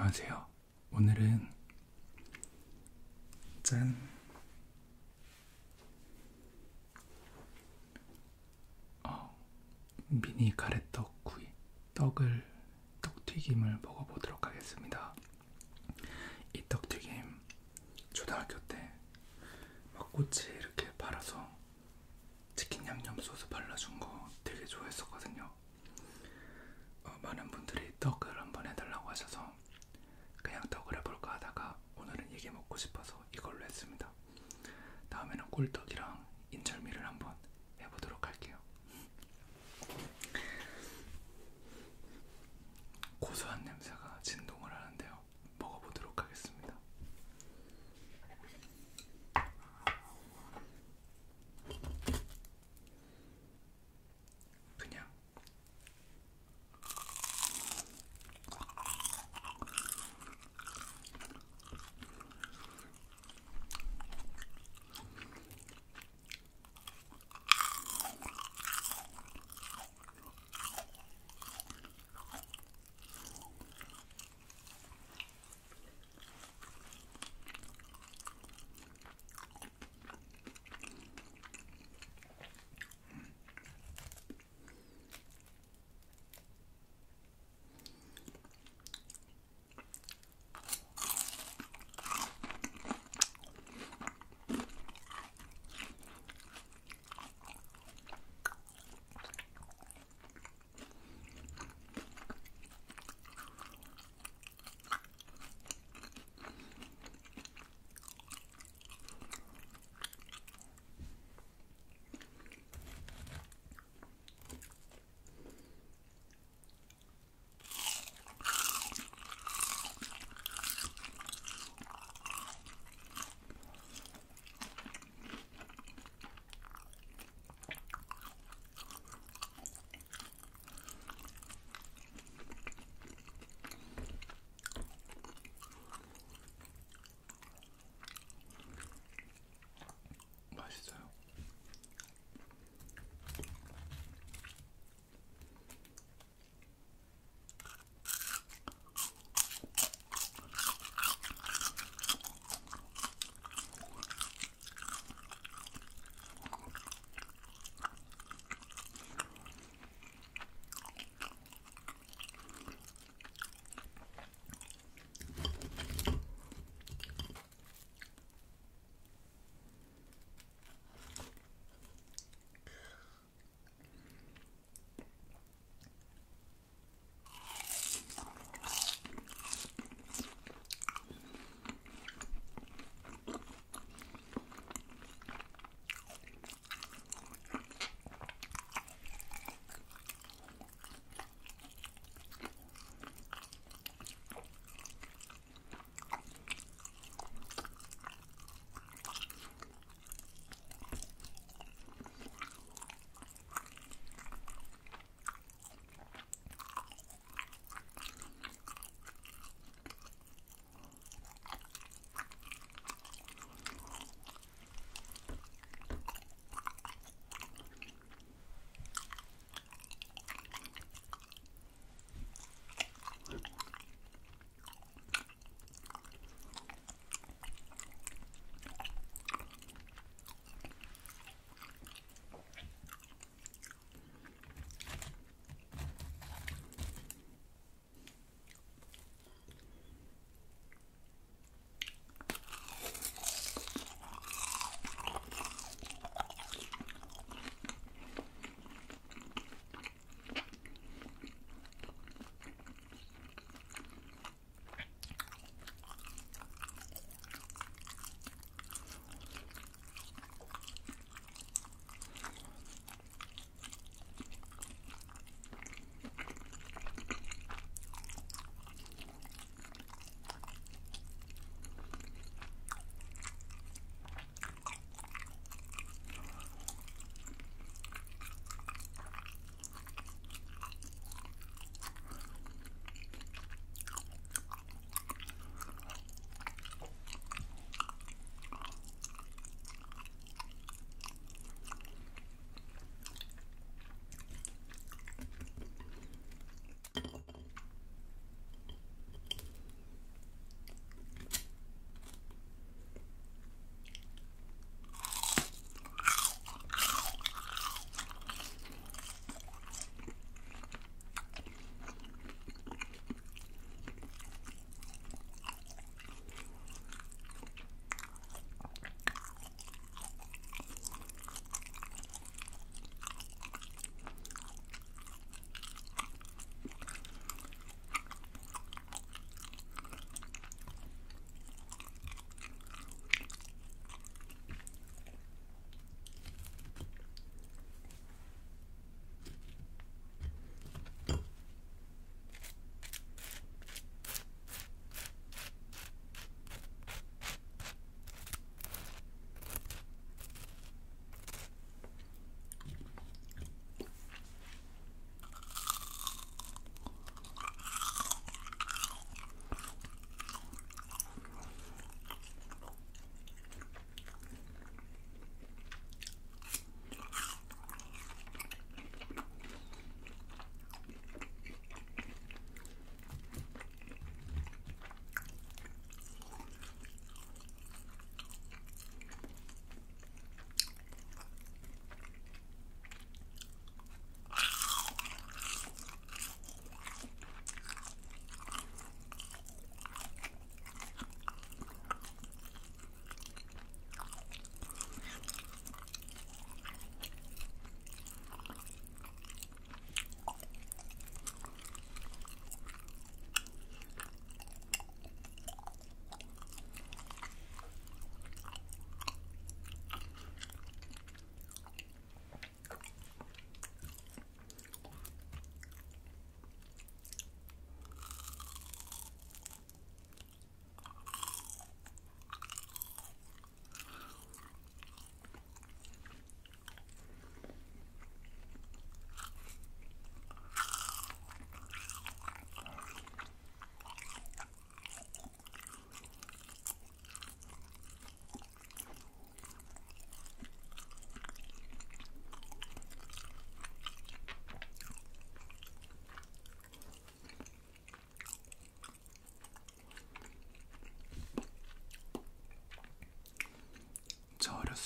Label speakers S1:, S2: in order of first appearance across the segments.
S1: 안녕하세요. 오늘은 짠 싶어서 이걸로 했습니다. 다음에는 꿀떡이랑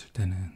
S1: 어렸을 때는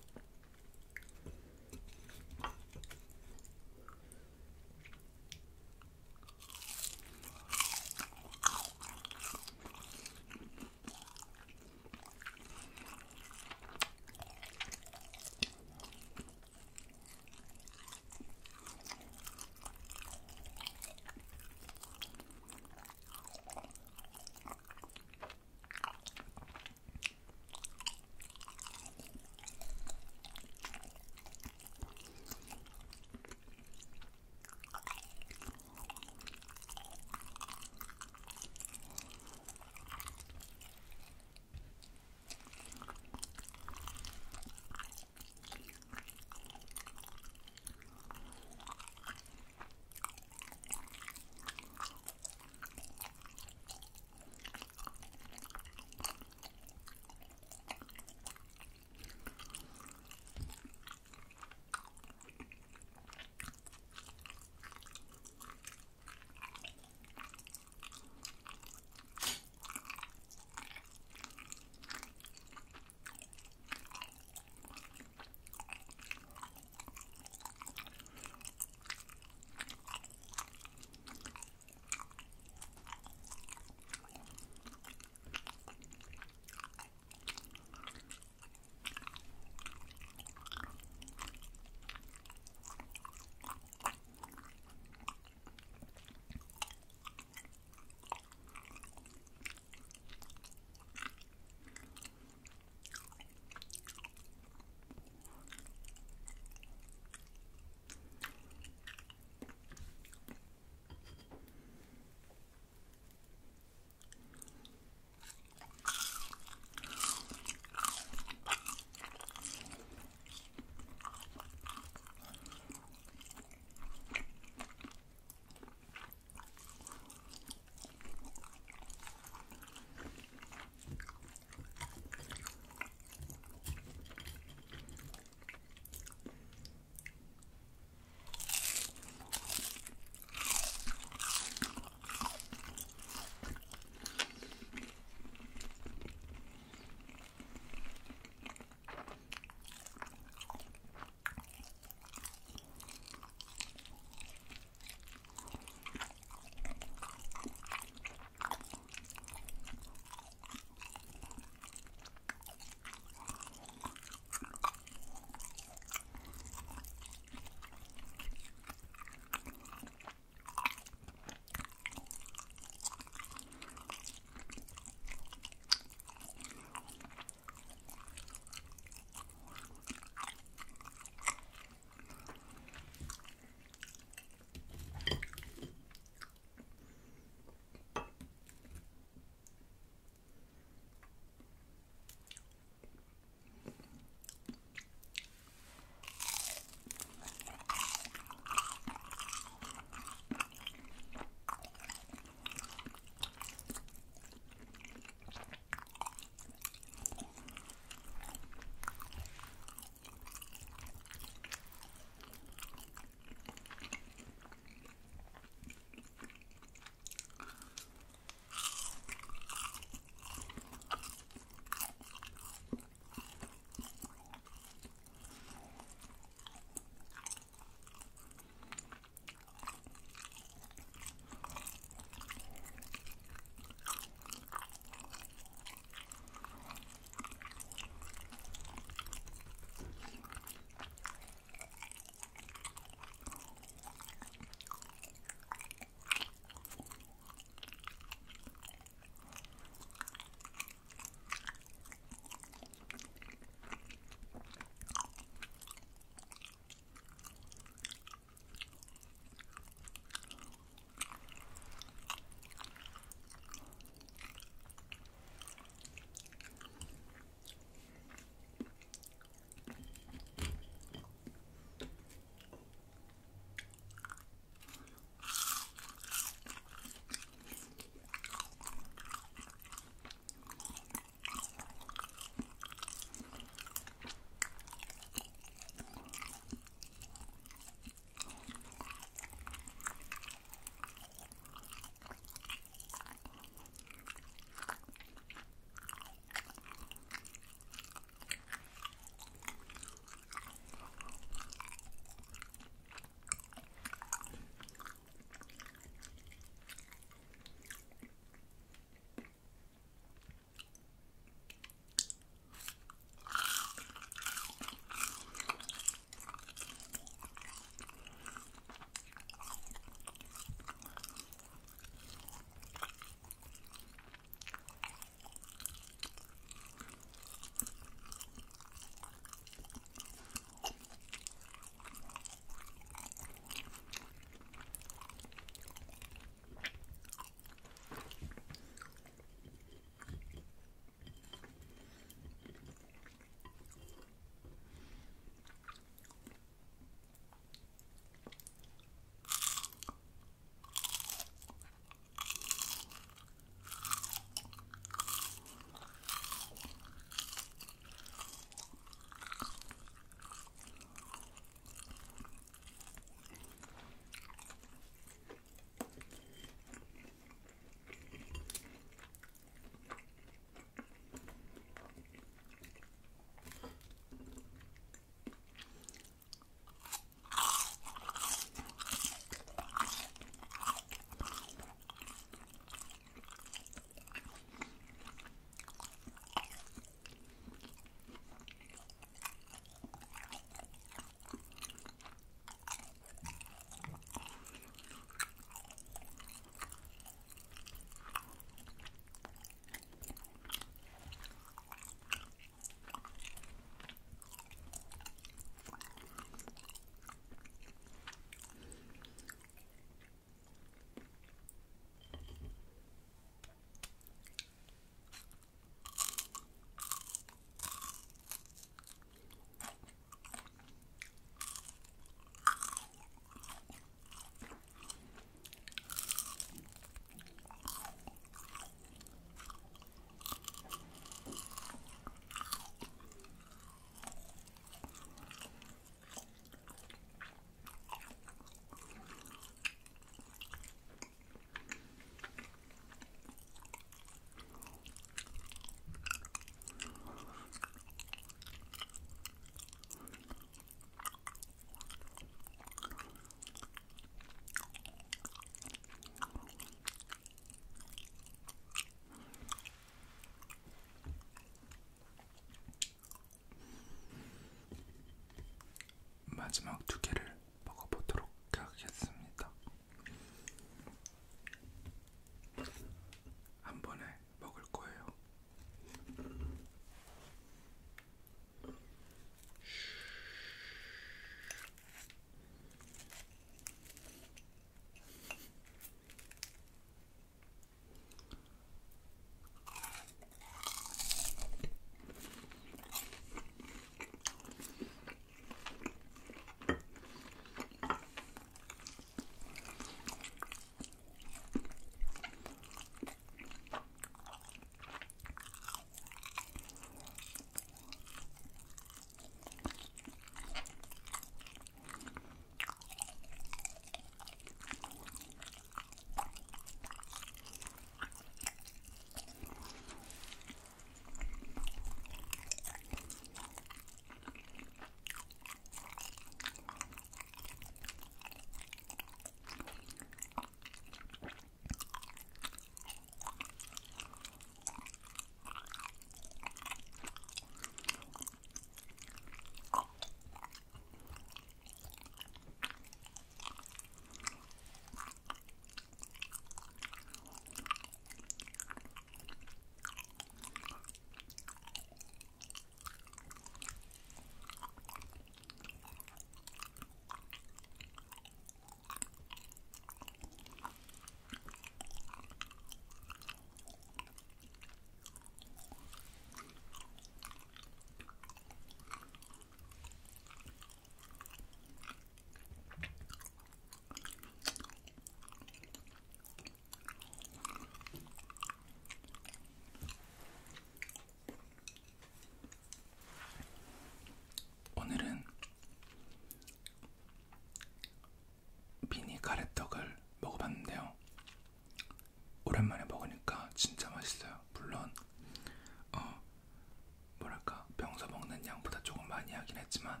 S1: 했지만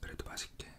S1: 그래도 맛있게